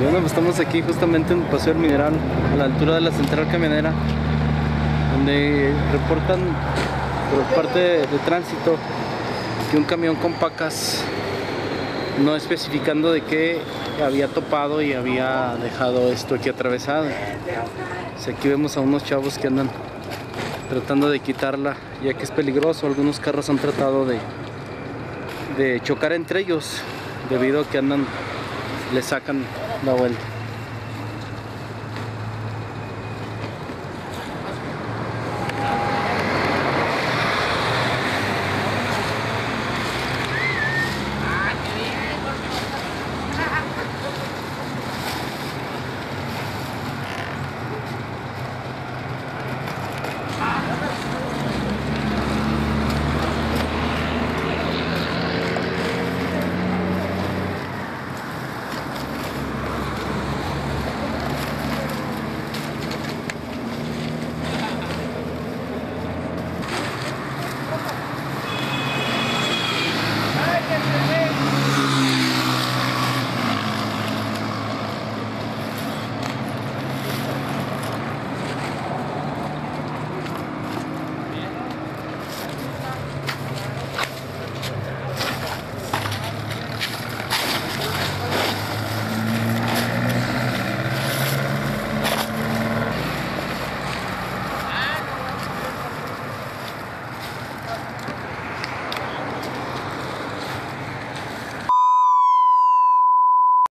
Bueno, pues estamos aquí justamente en Paseo del Mineral, a la altura de la central camionera, donde reportan por parte de tránsito que un camión con pacas, no especificando de qué, había topado y había dejado esto aquí atravesado. Aquí vemos a unos chavos que andan tratando de quitarla, ya que es peligroso. Algunos carros han tratado de, de chocar entre ellos, debido a que andan, le sacan la vuelta.